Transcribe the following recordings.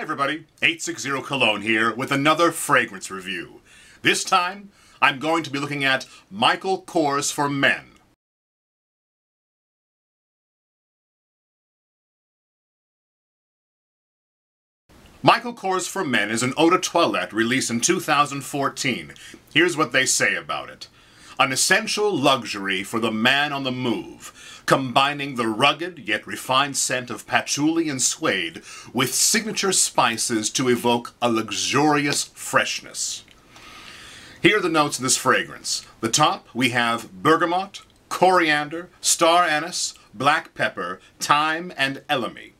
Hi everybody, 860 Cologne here with another fragrance review. This time, I'm going to be looking at Michael Kors for Men. Michael Kors for Men is an eau de toilette released in 2014. Here's what they say about it. An essential luxury for the man on the move, combining the rugged yet refined scent of patchouli and suede with signature spices to evoke a luxurious freshness. Here are the notes in this fragrance. The top, we have bergamot, coriander, star anise, black pepper, thyme, and elemi.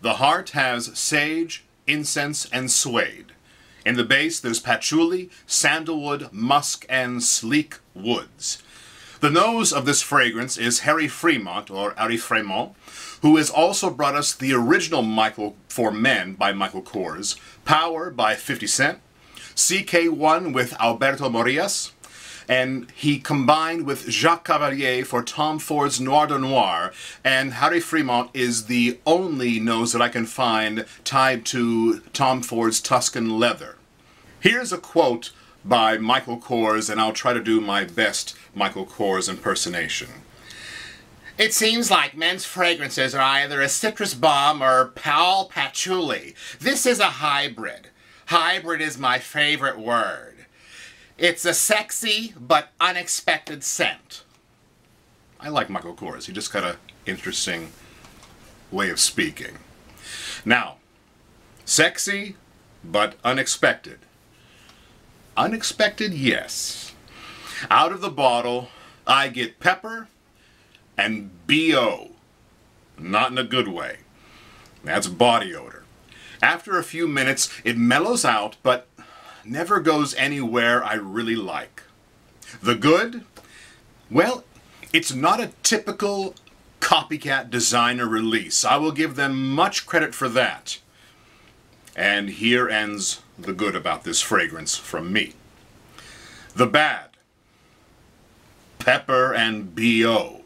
The heart has sage, incense, and suede. In the base, there's patchouli, sandalwood, musk, and sleek woods. The nose of this fragrance is Harry Fremont, or Harry Fremont, who has also brought us the original Michael for Men by Michael Kors, Power by 50 Cent, CK1 with Alberto Morillas, and he combined with Jacques Cavallier for Tom Ford's Noir de Noir, and Harry Fremont is the only nose that I can find tied to Tom Ford's Tuscan leather. Here's a quote by Michael Kors, and I'll try to do my best Michael Kors impersonation. It seems like men's fragrances are either a citrus bomb or pal patchouli. This is a hybrid. Hybrid is my favorite word. It's a sexy but unexpected scent. I like Michael Kors. He just got an interesting way of speaking. Now, sexy but unexpected. Unexpected, yes. Out of the bottle, I get pepper and BO. Not in a good way. That's body odor. After a few minutes, it mellows out, but never goes anywhere I really like. The good? Well, it's not a typical copycat designer release. I will give them much credit for that. And here ends the good about this fragrance from me. The bad. Pepper and B.O.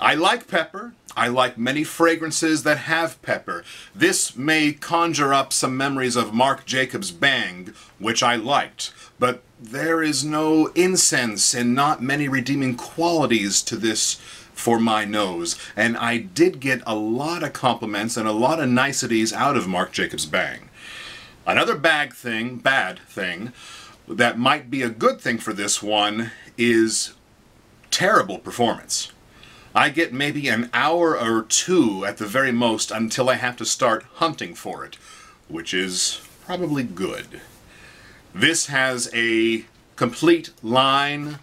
I like pepper. I like many fragrances that have pepper. This may conjure up some memories of Marc Jacobs Bang, which I liked, but there is no incense and not many redeeming qualities to this for my nose, and I did get a lot of compliments and a lot of niceties out of Marc Jacobs Bang. Another bad thing, bad thing, that might be a good thing for this one is terrible performance. I get maybe an hour or two at the very most until I have to start hunting for it, which is probably good. This has a complete line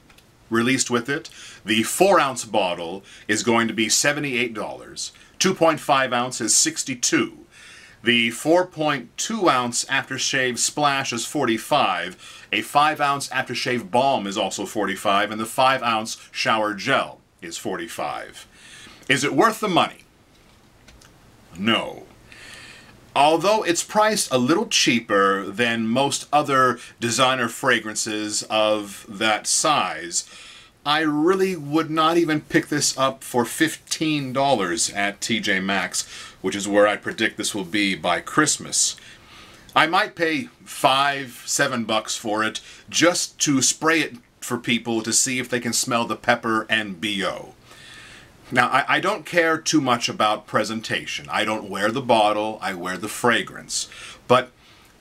released with it. The 4 ounce bottle is going to be $78. 2.5 ounce is 62 the 4.2 ounce aftershave splash is 45. A 5 ounce aftershave balm is also 45, and the 5 ounce shower gel is 45. Is it worth the money? No. Although it's priced a little cheaper than most other designer fragrances of that size, I really would not even pick this up for $15 at TJ Maxx, which is where I predict this will be by Christmas. I might pay five, seven bucks for it just to spray it for people to see if they can smell the pepper and BO. Now, I, I, don't care too much about presentation. I don't wear the bottle, I wear the fragrance. But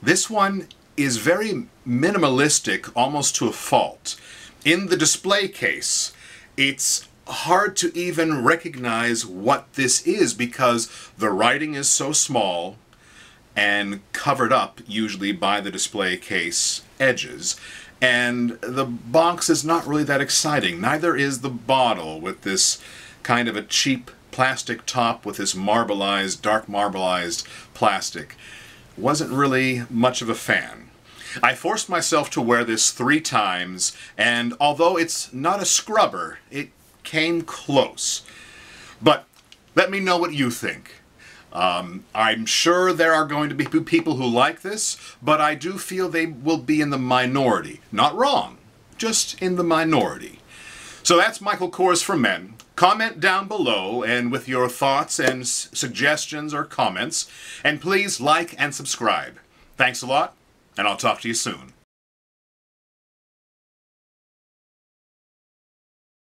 this one is very minimalistic, almost to a fault. In the display case, it's hard to even recognize what this is because the writing is so small and covered up usually by the display case edges and the box is not really that exciting. Neither is the bottle with this kind of a cheap plastic top with this marbleized, dark marbleized plastic. Wasn't really much of a fan. I forced myself to wear this three times, and although it's not a scrubber, it came close. But let me know what you think. Um, I'm sure there are going to be people who like this, but I do feel they will be in the minority. Not wrong, just in the minority. So that's Michael Kors for Men. Comment down below and with your thoughts and suggestions or comments, and please like and subscribe. Thanks a lot, and I'll talk to you soon.